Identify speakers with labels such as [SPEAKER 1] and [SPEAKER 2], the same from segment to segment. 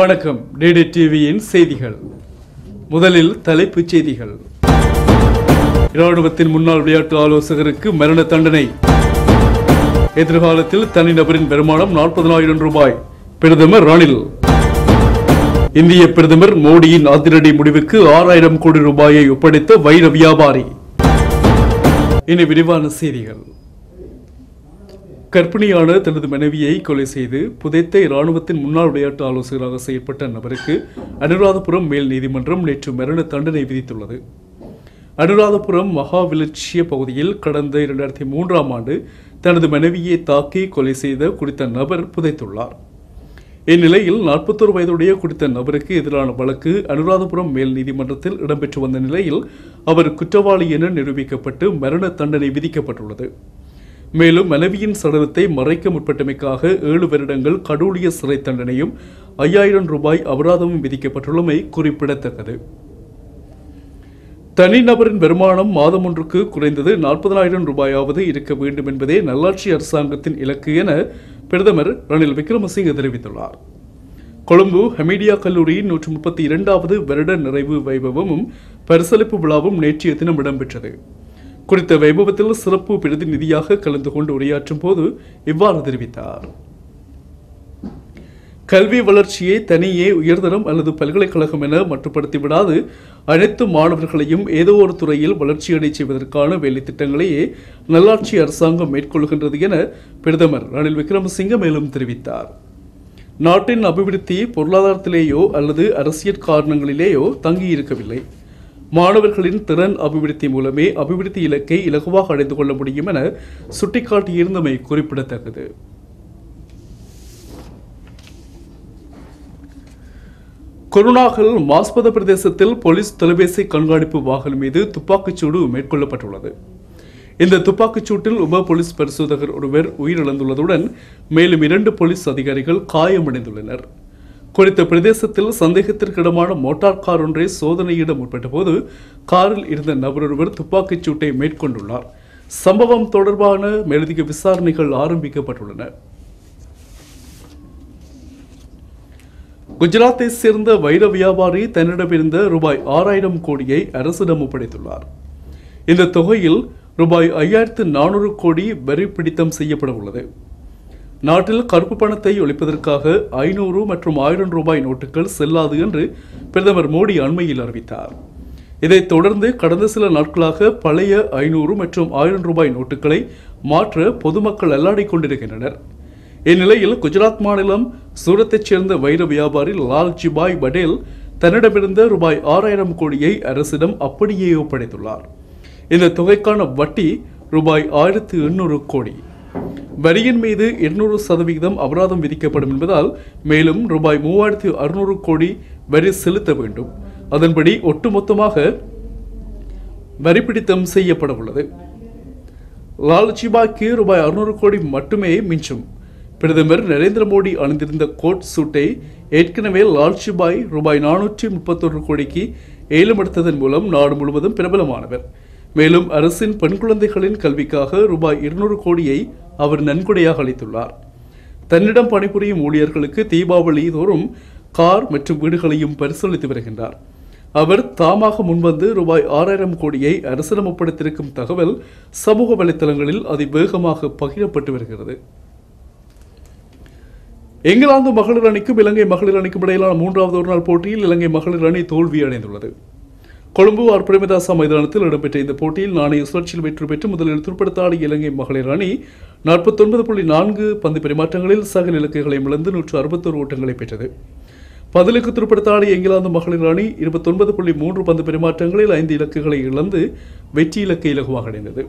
[SPEAKER 1] வணக்கம் டிடி டிவியின் செய்திகள் முதலில் தலைப்புச் செய்திகள் இராணுவத்தின் முன்னாள் விளையாட்டு ஆலோசகருக்கு மரண தண்டனை எதிர்காலத்தில் தனிநபரின் வருமானம் நாற்பதாயிரம் ரூபாய் பிரதமர் ரணில் இந்திய பிரதமர் மோடியின் அதிரடி முடிவுக்கு ஆறாயிரம் கோடி ரூபாயை ஒப்படைத்த வைர வியாபாரி இனி விரிவான செய்திகள் கற்பிணியான தனது மனைவியை கொலை செய்து புதைத்த இராணுவத்தின் முன்னாள் விளையாட்டு ஆலோசகராக செயற்பட்ட நபருக்கு அனுராதபுரம் மேல் நீதிமன்றம் நேற்று மரண தண்டனை விதித்துள்ளது அனுராதபுரம் மகா பகுதியில் கடந்த இரண்டாயிரத்தி மூன்றாம் ஆண்டு தனது மனைவியை தாக்கி கொலை செய்த குறித்த நபர் புதைத்துள்ளார் இந்நிலையில் நாற்பத்தோரு வயதுடைய குறித்த நபருக்கு எதிரான வழக்கு அனுராதபுரம் மேல் நீதிமன்றத்தில் இடம்பெற்று வந்த நிலையில் அவர் குற்றவாளி என நிரூபிக்கப்பட்டு மரண தண்டனை விதிக்கப்பட்டுள்ளது மேலும் மனைவியின் சடலத்தை மறைக்க முற்பட்டமைக்காக ஏழு வருடங்கள் கடூழிய சிறை தண்டனையும் ஐயாயிரம் ரூபாய் அபராதமும் விதிக்கப்பட்டுள்ளமை குறிப்பிடத்தக்கது தனிநபரின் வருமானம் மாதம் ஒன்றுக்கு குறைந்தது நாற்பதாயிரம் ரூபாயாவது இருக்க வேண்டும் என்பதே நல்லாட்சி அரசாங்கத்தின் இலக்கு என பிரதமர் ரணில் விக்ரமசிங்கே தெரிவித்துள்ளார் கொழும்பு ஹமீடியா கல்லூரியின் நூற்று முப்பத்தி இரண்டாவது வருட நிறைவு வைபவமும் பரிசளிப்பு விழாவும் நேற்றைய தினம் இடம்பெற்றது குறித்த வைபவத்தில் சிறப்பு பிரதிநிதியாக கலந்து கொண்டு உரையாற்றும் போது இவ்வாறு தெரிவித்தார் கல்வி வளர்ச்சியை தனியே உயர்தரம் அல்லது பல்கலைக்கழகம் என மட்டுப்படுத்தி விடாது அனைத்து மாணவர்களையும் ஏதோ ஒரு துறையில் வளர்ச்சியடை செய்வதற்கான வேலை திட்டங்களையே நல்லாட்சி அரசாங்கம் மேற்கொள்கின்றது என பிரதமர் ரணில் விக்ரமசிங்க மேலும் தெரிவித்தார் நாட்டின் அபிவிருத்தி பொருளாதாரத்திலேயோ அல்லது அரசியல் காரணங்களிலேயோ தங்கியிருக்கவில்லை மாணவர்களின் திறன் அபிவிருத்தி மூலமே அபிவிருத்தி இலக்கை இலகுவாக அடைந்து கொள்ள முடியும் என சுட்டிக்காட்டியிருந்தமை குறிப்பிடத்தக்கது கொருணாகல் மாஸ்பத பிரதேசத்தில் போலீஸ் தொலைபேசி கண்காணிப்பு வாகனம் மீது துப்பாக்கிச்சூடு மேற்கொள்ளப்பட்டுள்ளது இந்த துப்பாக்கிச்சூட்டில் உப போலீஸ் பரிசோதகர் ஒருவர் உயிரிழந்துள்ளதுடன் மேலும் இரண்டு போலீஸ் அதிகாரிகள் காயமடைந்துள்ளனர் குறித்த பிரதேசத்தில் சந்தேகத்திற்கிடமான மோட்டார் கார் ஒன்றை சோதனையிட முற்பட்ட போது காரில் இருந்த நபரொருவர் துப்பாக்கிச் சூட்டை மேற்கொண்டுள்ளார் சம்பவம் தொடர்பான மேலதிக விசாரணைகள் ஆரம்பிக்கப்பட்டுள்ளன குஜராத்தை சேர்ந்த வைர வியாபாரி தன்னிடமிருந்த ரூபாய் ஆறாயிரம் கோடியை அரசிடம் ஒப்படைத்துள்ளார் இந்த தொகையில் ரூபாய் ஐயாயிரத்து நானூறு கோடி வரி பிடித்தம் செய்யப்பட உள்ளது நாட்டில் கருப்பு பணத்தை ஒழிப்பதற்காக ஐநூறு மற்றும் ஆயிரம் ரூபாய் நோட்டுகள் செல்லாது என்று பிரதமர் மோடி அண்மையில் அறிவித்தார் இதைத் தொடர்ந்து கடந்த சில நாட்களாக பழைய ஐநூறு மற்றும் ஆயிரம் ரூபாய் நோட்டுகளை மாற்ற பொதுமக்கள் அல்லாடி கொண்டிருக்கின்றனர் இந்நிலையில் குஜராத் மாநிலம் சூரத்தைச் சேர்ந்த வைர வியாபாரி லால்ஜிபாய் பாய் படேல் தன்னிடமிருந்த ரூபாய் ஆறாயிரம் கோடியை அரசிடம் அப்படியே ஒப்படைத்துள்ளார் இந்த தொகைக்கான வட்டி ரூபாய் ஆயிரத்து எண்ணூறு கோடி வரியின் மீது எண்ணூறு சதவிகிதம் அபராதம் விதிக்கப்படும் என்பதால் மேலும் ரூபாய் மூவாயிரத்தி அறுநூறு கோடி வரி செலுத்த வேண்டும் அதன்படி ஒட்டுமொத்தமாக வரிப்பிடித்தம் செய்யப்பட உள்ளது லால்ஜிபாய்க்கு ரூபாய் அறுநூறு கோடி மட்டுமே மிஞ்சும் பிரதமர் நரேந்திர மோடி அணிந்திருந்த கோட் சூட்டை ஏற்கனவே லால்ஜிபாய் ரூபாய் நானூற்றி முப்பத்தொரு கோடிக்கு ஏலம் எடுத்ததன் மூலம் நாடு முழுவதும் பிரபலமானவர் மேலும் அரசின் பெண் குழந்தைகளின் கல்விக்காக ரூபாய் இருநூறு கோடியை அவர் நன்கொடையாக அளித்துள்ளார் தன்னிடம் பணிபுரியும் ஊழியர்களுக்கு தீபாவளி தோறும் கார் மற்றும் வீடுகளையும் பரிசீலித்து வருகின்றார் அவர் தாமாக முன்வந்து ரூபாய் ஆறாயிரம் கோடியை அரசிடம் ஒப்படைத்திருக்கும் தகவல் சமூக வலைத்தளங்களில் அதிவேகமாக பகிரப்பட்டு வருகிறது இங்கிலாந்து மகளிர் அணிக்கும் இலங்கை மகளிர் அணிக்கும் இடையிலான மூன்றாவது ஒருநாள் போட்டியில் இலங்கை மகளிர் அணி தோல்வியடைந்துள்ளது கொழும்பு ஆர் பிரேமதாசா மைதானத்தில் இடம்பெற்ற இந்த போட்டியில் நாணய சுழற்சியில் வெற்றி பெற்று முதலில் துருப்படுத்தாடிய இலங்கை மகளிர் அணி நாற்பத்தொன்பது புள்ளி நான்கு பந்து பரிமாற்றங்களில் சகல் இலக்குகளை மிளந்து நூற்று அறுபத்தோரு ஓட்டங்களை பெற்றது பதிலுக்கு துருப்படுத்தாடிய இங்கிலாந்து மகளிர் அணி இருபத்தொன்பது புள்ளி மூன்று பந்து பரிமாற்றங்களில் ஐந்து இலக்குகளை இழந்து வெற்றி இலக்கை இலகுவாக அடைந்தது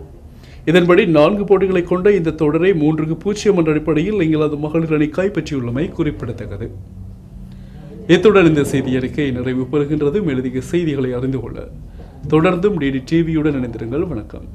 [SPEAKER 1] இதன்படி நான்கு போட்டிகளை கொண்ட இந்த தொடரை மூன்றுக்கு பூஜ்ஜியம் என்ற அடிப்படையில் இங்கிலாந்து மகளிர் அணி கைப்பற்றியுள்ளமை குறிப்பிடத்தக்கது இத்துடன் இந்த செய்தி அறிக்கை நிறைவு பெறுகின்றது எழுதிய செய்திகளை அறிந்து கொள்ள தொடர்ந்தும் டிடி டிவியுடன் இணைந்திருங்கள் வணக்கம்